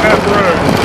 half road.